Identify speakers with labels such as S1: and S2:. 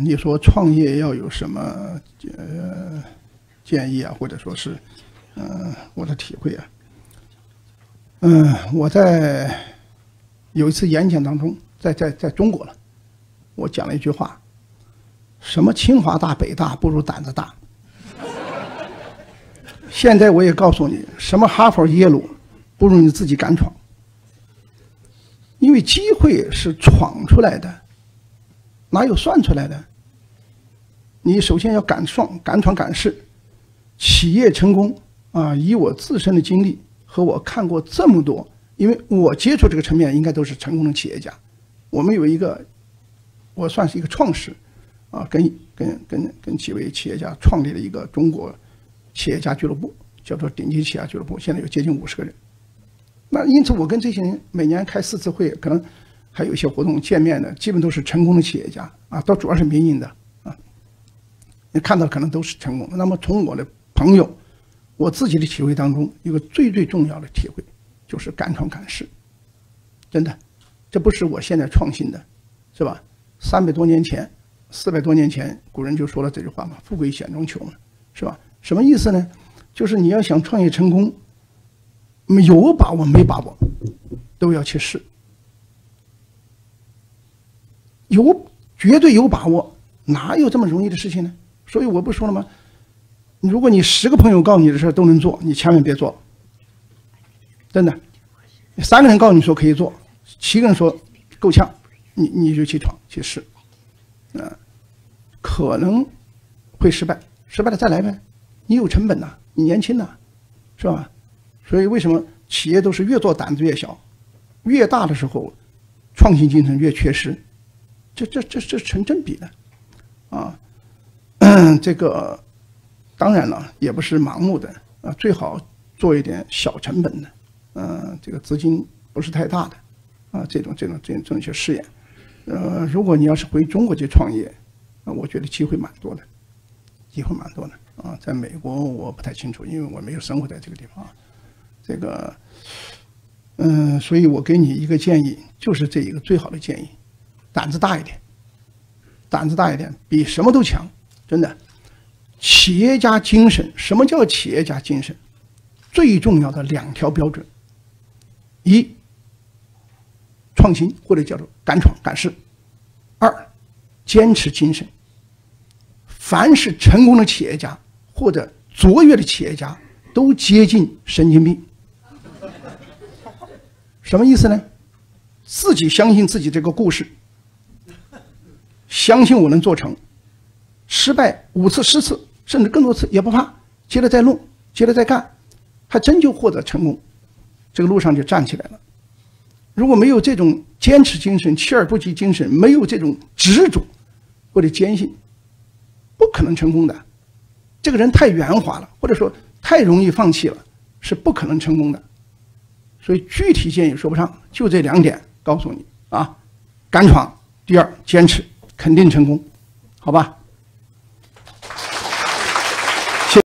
S1: 你说创业要有什么呃建议啊，或者说是，呃，我的体会啊，嗯，我在有一次演讲当中，在在在中国了，我讲了一句话，什么清华大北大不如胆子大。现在我也告诉你，什么哈佛耶鲁不如你自己敢闯，因为机会是闯出来的，哪有算出来的？你首先要敢创、敢闯、敢试。企业成功啊，以我自身的经历和我看过这么多，因为我接触这个层面，应该都是成功的企业家。我们有一个，我算是一个创始，啊，跟跟跟跟几位企业家创立了一个中国。企业家俱乐部叫做顶级企业家俱乐部，现在有接近五十个人。那因此，我跟这些人每年开四次会，可能还有一些活动见面的，基本都是成功的企业家啊，都主要是民营的啊。你看到可能都是成功。那么从我的朋友，我自己的体会当中，一个最最重要的体会就是敢闯敢试。真的，这不是我现在创新的，是吧？三百多年前，四百多年前，古人就说了这句话嘛：“富贵险中求”嘛，是吧？什么意思呢？就是你要想创业成功，有把握没把握，都要去试。有绝对有把握，哪有这么容易的事情呢？所以我不说了吗？如果你十个朋友告诉你的事都能做，你千万别做。真的，三个人告诉你说可以做，七个人说够呛，你你就去闯去试，啊，可能会失败，失败了再来呗。你有成本呐，你年轻呐，是吧？所以为什么企业都是越做胆子越小，越大的时候，创新精神越缺失？这这这这成正比的，啊，这个当然了，也不是盲目的啊，最好做一点小成本的，嗯，这个资金不是太大的，啊，这种这种这种这种去试验，呃，如果你要是回中国去创业，啊，我觉得机会蛮多的，机会蛮多的。啊，在美国我不太清楚，因为我没有生活在这个地方。这个，嗯，所以我给你一个建议，就是这一个最好的建议：胆子大一点，胆子大一点，比什么都强。真的，企业家精神，什么叫企业家精神？最重要的两条标准：一，创新或者叫做敢闯敢试；二，坚持精神。凡是成功的企业家。或者卓越的企业家都接近神经病，什么意思呢？自己相信自己这个故事，相信我能做成，失败五次、十次，甚至更多次也不怕，接着再弄，接着再干，还真就获得成功，这个路上就站起来了。如果没有这种坚持精神、锲而不及精神，没有这种执着或者坚信，不可能成功的。这个人太圆滑了，或者说太容易放弃了，是不可能成功的。所以具体建议说不上，就这两点告诉你啊：敢闯，第二坚持，肯定成功，好吧？